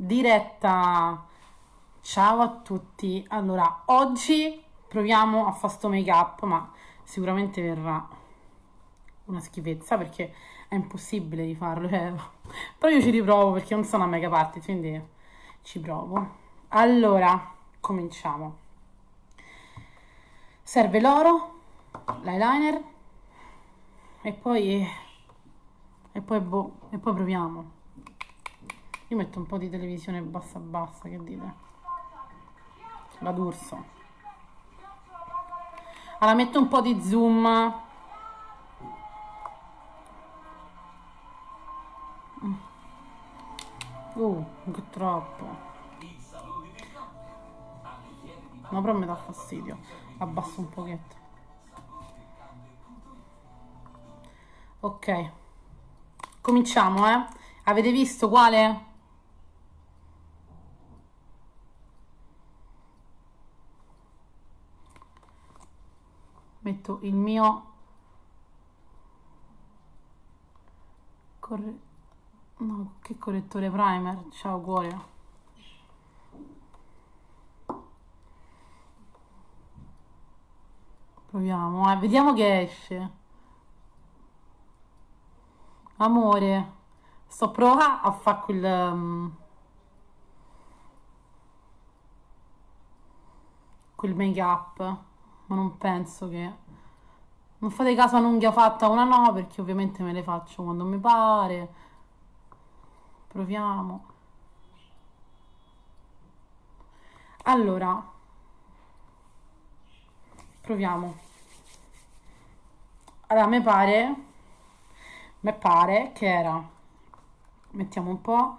diretta. Ciao a tutti. Allora, oggi proviamo a fare sto make up, ma sicuramente verrà una schifezza perché è impossibile di farlo. Cioè. Però io ci riprovo perché non sono una make up artist, quindi ci provo. Allora, cominciamo. Serve l'oro, l'eyeliner e poi e poi boh, e poi proviamo. Io metto un po' di televisione bassa bassa, che dite? La d'Urso. Allora metto un po' di zoom. Uh, che troppo. Ma però mi dà fastidio. Abbasso un pochetto. Ok. Cominciamo, eh? Avete visto quale? Metto il mio corre... no, che correttore primer, ciao cuore. Proviamo, eh, vediamo che esce. Amore, sto provando a fare quel... Um, quel make up, ma non penso che... Non fate caso a un'unghia fatta, una no, perché ovviamente me le faccio quando mi pare. Proviamo. Allora, proviamo. Allora, mi pare mi pare che era mettiamo un po'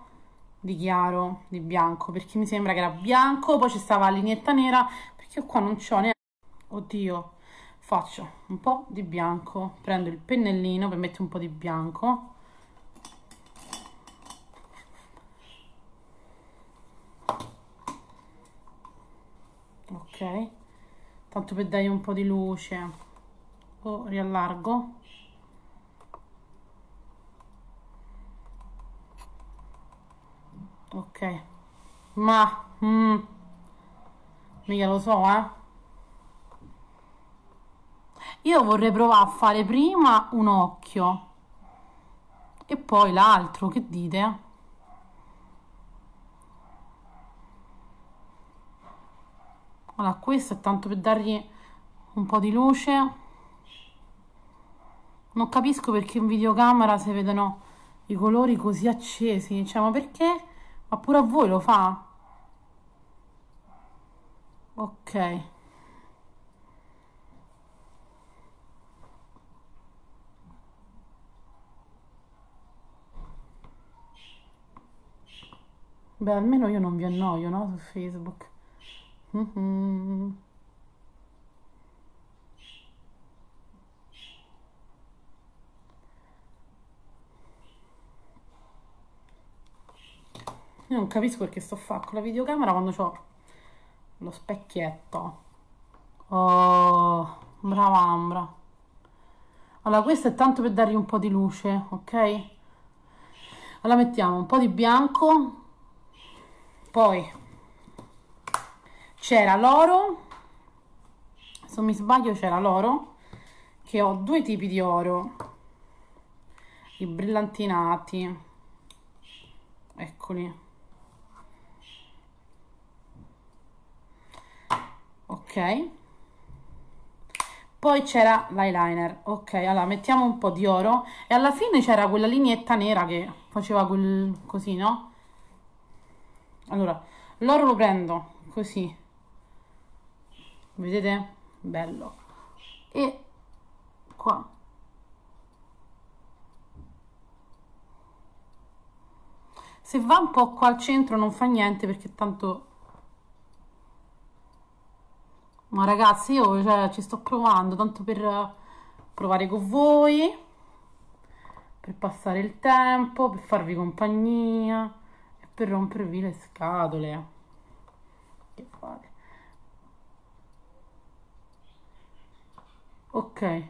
di chiaro di bianco perché mi sembra che era bianco poi ci stava la lineetta nera perché qua non c'ho neanche oddio faccio un po' di bianco prendo il pennellino per mettere un po' di bianco. Ok. Tanto per dare un po' di luce. O riallargo. Ok. Ma mm, mica lo so eh io vorrei provare a fare prima un occhio e poi l'altro che dite allora questo è tanto per dargli un po' di luce non capisco perché in videocamera si vedono i colori così accesi cioè ma perché ma pure a voi lo fa? Ok. Beh, almeno io non vi annoio, no? Su Facebook. Mm -hmm. Io non capisco perché sto a fare con la videocamera quando ho lo specchietto. Oh, brava Ambra. Allora, questo è tanto per dargli un po' di luce, ok? Allora mettiamo un po' di bianco, poi c'era l'oro, se mi sbaglio c'era l'oro, che ho due tipi di oro, i brillantinati, eccoli. ok. Poi c'era l'eyeliner. Ok allora mettiamo un po' di oro. E alla fine c'era quella lineetta nera che faceva quel così no allora l'oro lo prendo così. Vedete? Bello. E qua. Se va un po' qua al centro non fa niente perché tanto ma ragazzi io cioè, ci sto provando tanto per provare con voi per passare il tempo per farvi compagnia per rompervi le scatole che fare ok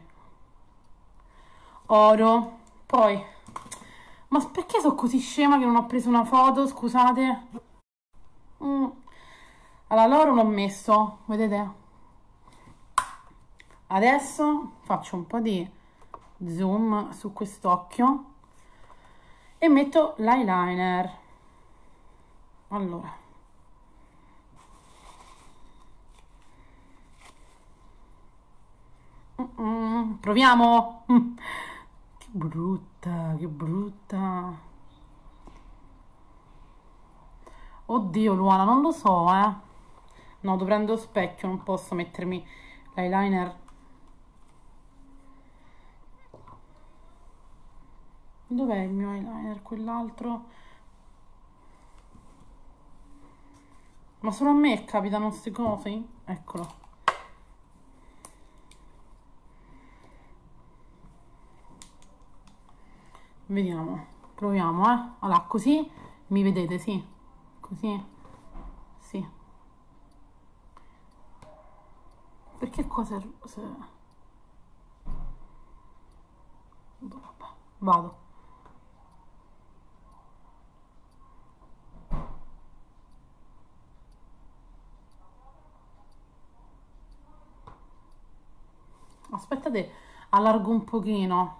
oro poi Ma perché sono così scema che non ho preso una foto? Scusate. Mm. Allora, l'oro l'ho messo, vedete? Adesso faccio un po' di zoom su quest'occhio e metto l'eyeliner. Allora. Mm -mm. Proviamo. Che brutta, che brutta. Oddio, Luana, non lo so, eh. No, devo prendere lo specchio, non posso mettermi l'eyeliner. Dov'è il mio eyeliner? Quell'altro? Ma solo a me capitano queste cose? Eccolo. Vediamo, proviamo, eh. Allora, così mi vedete, sì. Così, sì. Perché qua se... se... Vado. Aspettate, allargo un pochino.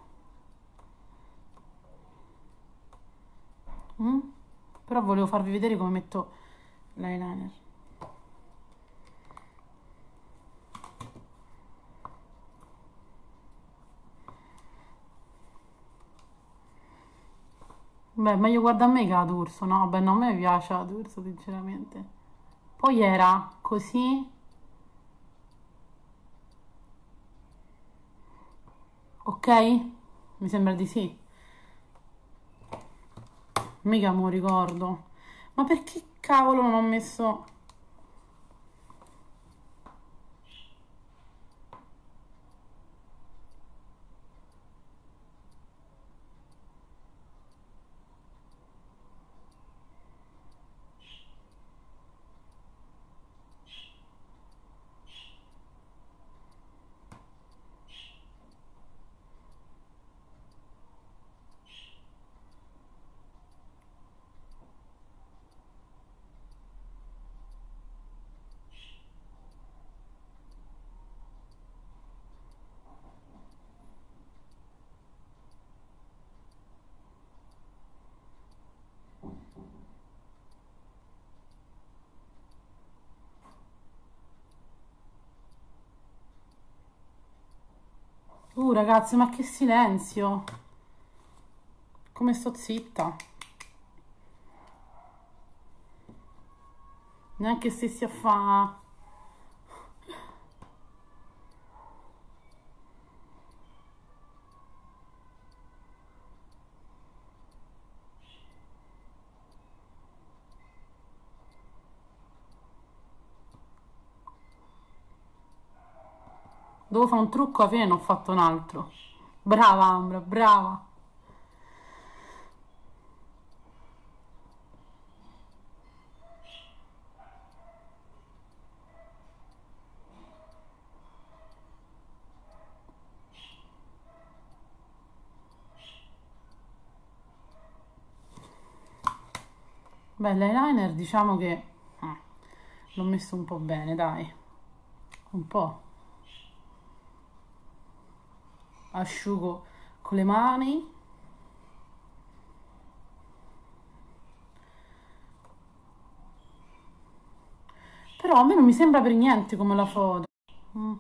Mm? Però volevo farvi vedere come metto l'eyeliner. Beh, meglio guarda a me che la D'Urso, no? Beh, no, a me piace la D'Urso, sinceramente. Poi era così. Ok? Mi sembra di sì. Mica mo ricordo. Ma perché cavolo non ho messo... Uh, ragazzi, ma che silenzio. Come sto zitta. Neanche stessi a fa... Dovevo fare un trucco, fine ne ho fatto un altro. Brava Ambra, brava. Beh, l'eyeliner diciamo che ah, l'ho messo un po' bene, dai. Un po'. Asciugo con le mani. Però a me non mi sembra per niente come la foto. Mm.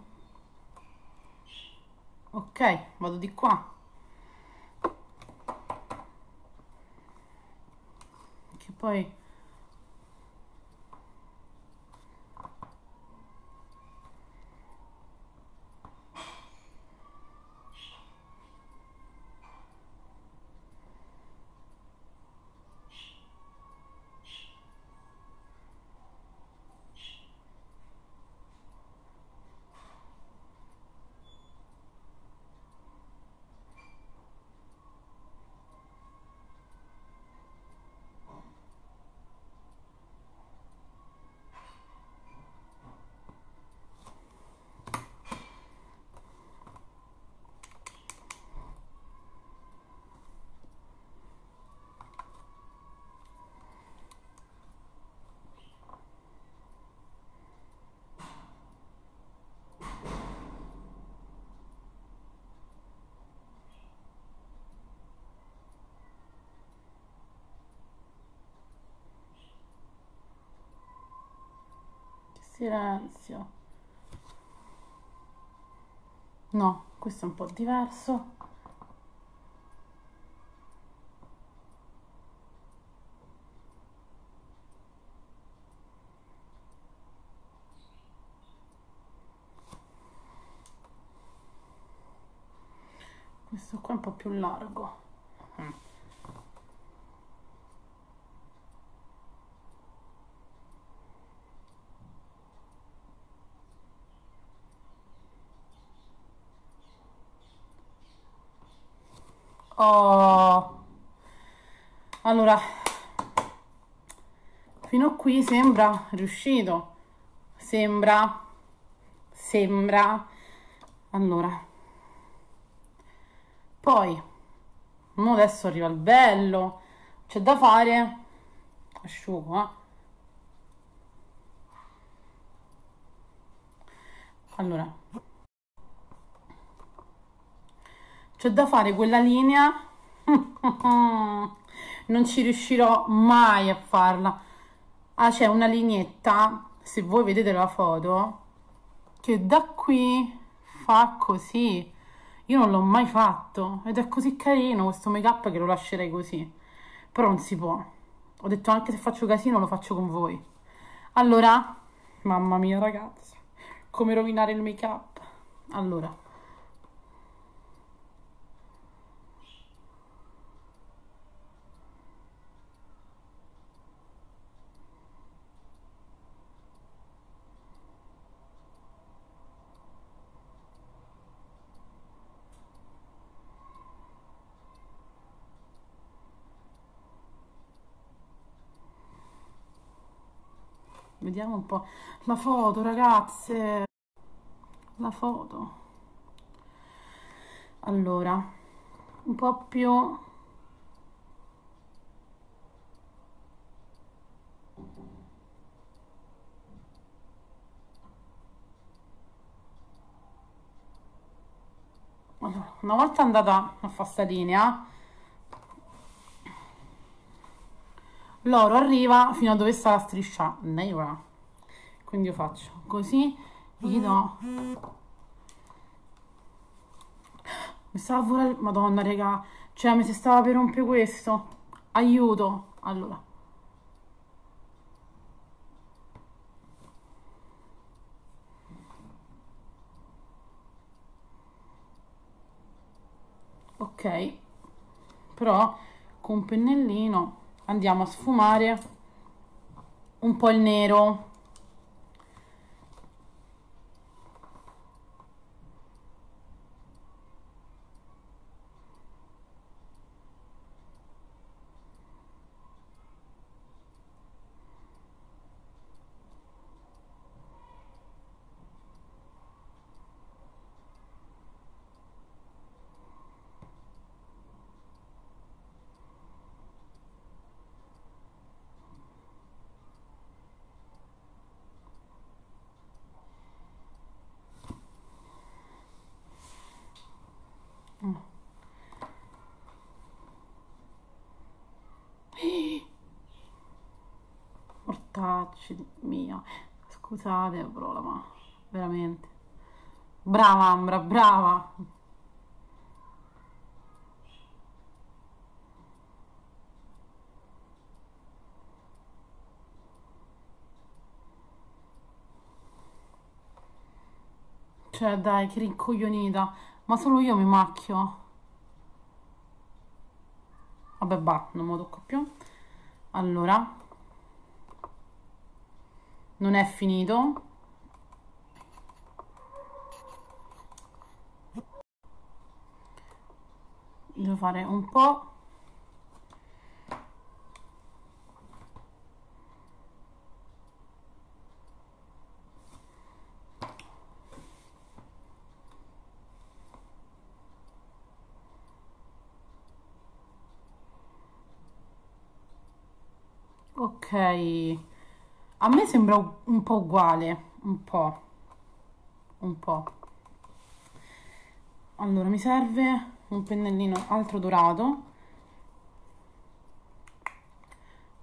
ok vado di qua. Che poi silenzio. No questo è un po' diverso. Questo qua è un po' più largo Oh. Allora, fino a qui sembra riuscito. Sembra, sembra. Allora, poi, adesso arriva il bello. C'è da fare. Asciugo, eh. Allora, c'è da fare quella linea? Non ci riuscirò mai a farla. Ah c'è una lineetta se voi vedete la foto che da qui fa così. Io non l'ho mai fatto ed è così carino questo make up che lo lascerei così. Però non si può. Ho detto anche se faccio casino lo faccio con voi. Allora mamma mia ragazzi come rovinare il make up allora Vediamo un po' la foto, ragazze. La foto. Allora, un po' più... Una volta andata a fare sta linea, l'oro arriva fino a dove sta la striscia. Nera quindi io faccio così gli do. Mi stava fuori madonna raga. Cioè mi si stava per rompere questo. Aiuto. Allora. Ok. Però con un pennellino andiamo a sfumare un po' il nero Mortacci mia. Scusate, però, ma veramente. Brava Ambra, brava. Cioè, dai, che rincoglionita. Ma solo io mi macchio. Vabbè, va, non lo tocco più. Allora, non è finito. Devo fare un po' ok a me sembra un po' uguale, un po', un po'. Allora, mi serve un pennellino altro dorato,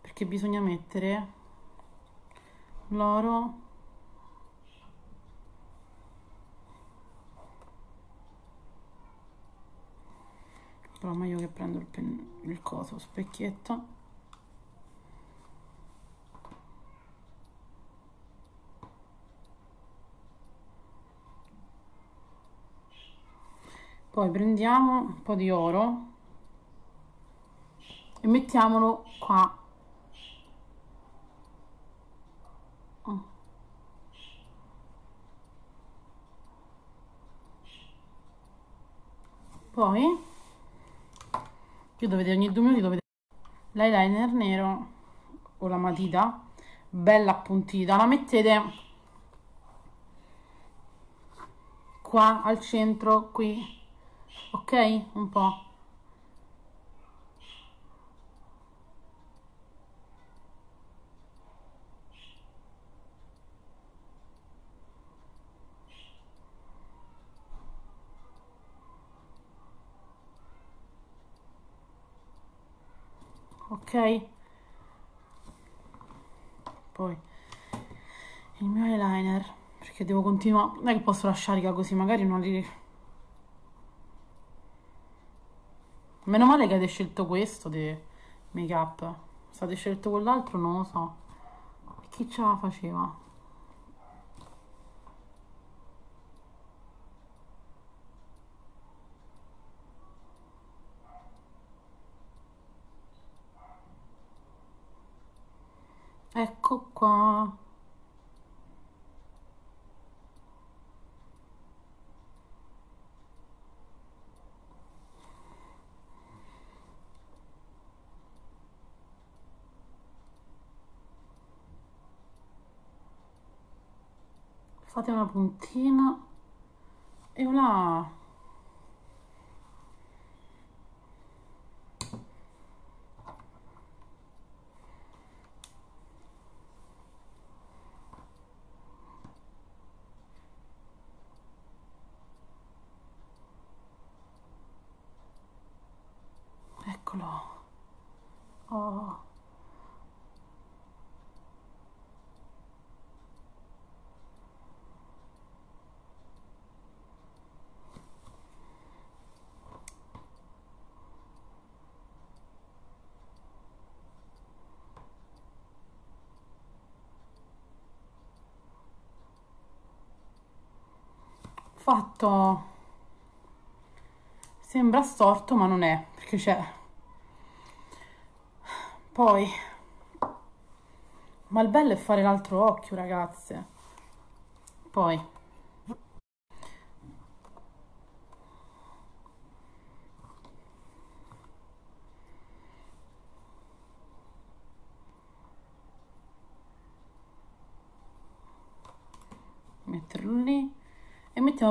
perché bisogna mettere l'oro però meglio che prendo il, pen, il coso, specchietto poi prendiamo un po' di oro e mettiamolo qua Oh. poi io dovete ogni due minuti dovete l'eyeliner nero o la matita bella appuntita la mettete qua al centro qui ok? Un po'. ok poi il mio eyeliner perché devo continuare non è che posso lasciare così magari non li Meno male che avete scelto questo di make up. Se avete scelto quell'altro non lo so. Chi ce la faceva? Ecco qua. Fate una puntina e una eccolo oh fatto? Sembra storto ma non è perché c'è. Poi ma il bello è fare l'altro occhio ragazze. Poi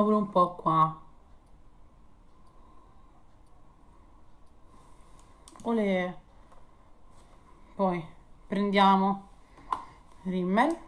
pure un po' qua Olè. poi prendiamo rimmel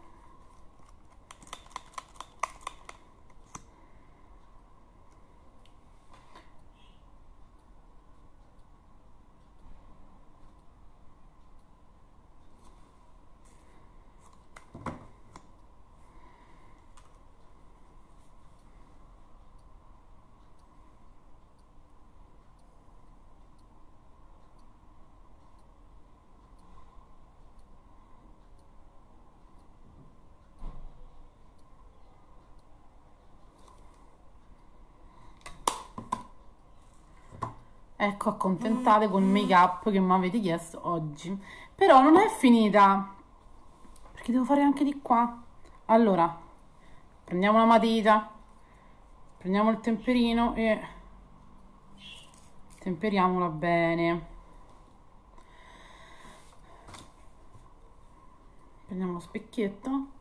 ecco accontentate col make up che mi avete chiesto oggi. Però non è finita. Perché devo fare anche di qua. Allora prendiamo la matita prendiamo il temperino e temperiamola bene. Prendiamo lo specchietto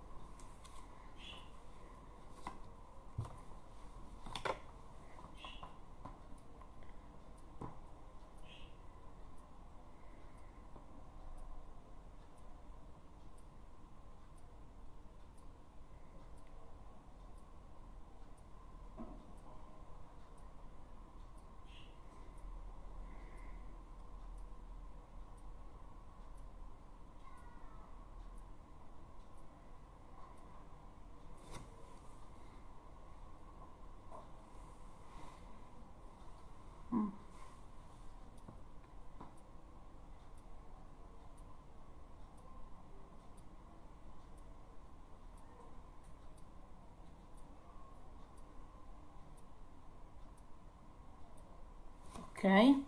ok.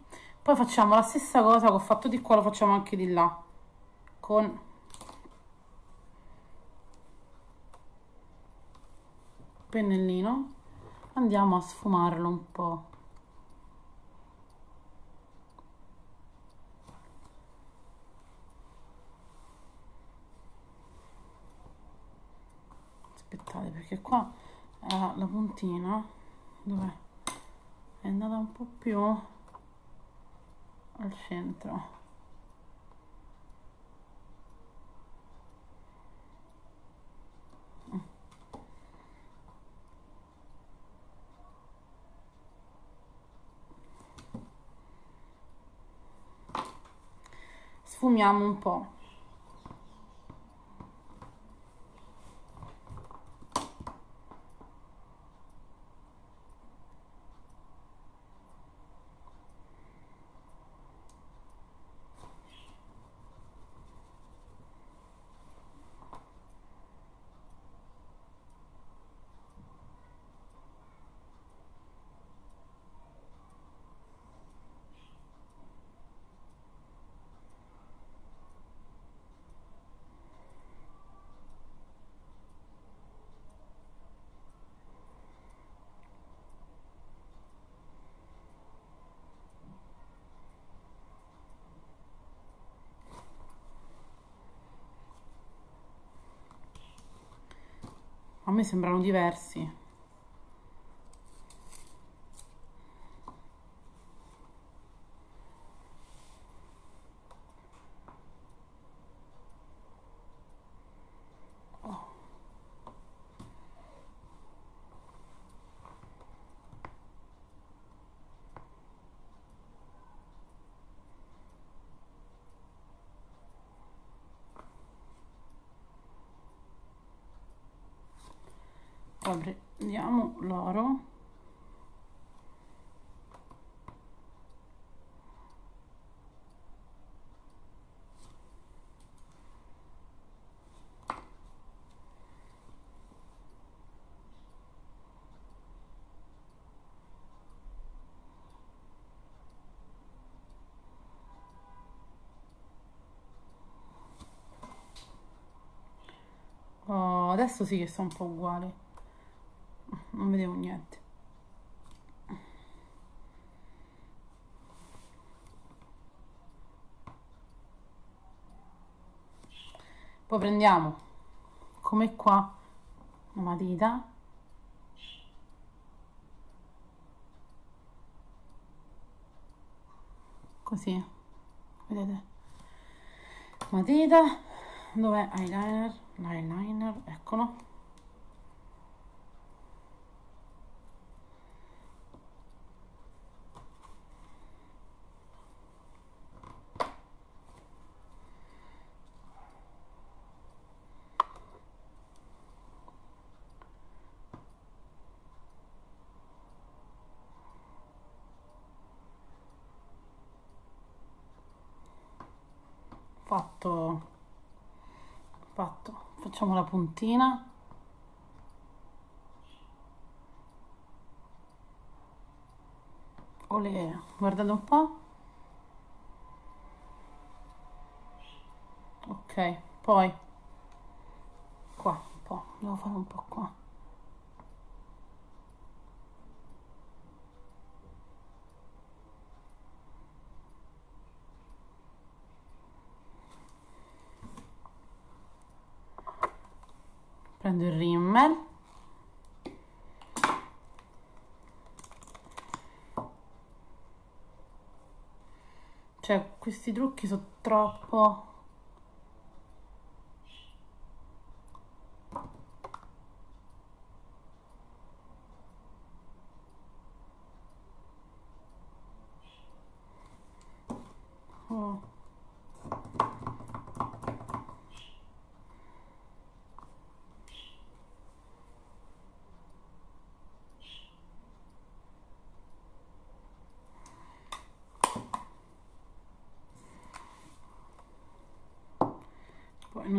Poi facciamo la stessa cosa che ho fatto di qua lo facciamo anche di là. Con pennellino. Andiamo a sfumarlo un po' aspettate perché qua la, la puntina dov'è? è andata un po' più al centro. Sfumiamo un po' A me sembrano diversi. Poi prendiamo l'oro. Oh, adesso sì che sono un po' uguali non vedevo niente. Poi prendiamo come qua una matita. Così vedete? Matita dov'è? Eyeliner l'eyeliner eccolo fatto. Fatto. Facciamo la puntina. Olè, guardate un po' ok poi. Qua un po' devo fare un po' qua prendo il rimmel cioè questi trucchi sono troppo oh.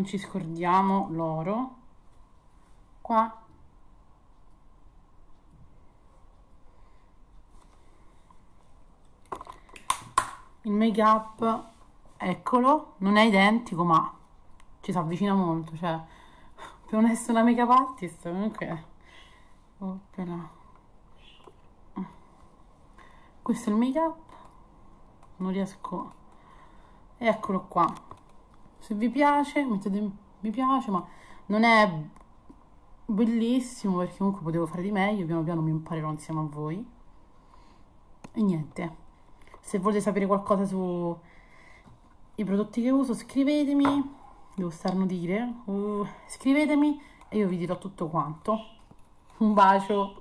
Non ci scordiamo l'oro. Qua. Il make up eccolo non è identico ma ci si avvicina molto cioè per non essere una make up artist comunque appena questo è il make up non riesco eccolo qua se vi piace mettete mi piace ma non è bellissimo perché comunque potevo fare di meglio piano piano mi imparerò insieme a voi. E niente. Se volete sapere qualcosa sui prodotti che uso scrivetemi. Devo starnutire uh, scrivetemi e io vi dirò tutto quanto. Un bacio